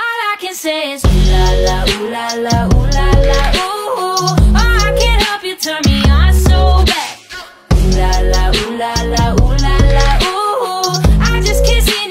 All I can say is ooh la la, ooh la la, ooh la la, ooh. ooh. Oh, I can't help you turn me on so bad. Ooh la la, ooh la la, ooh la la, ooh. ooh. I just can't see.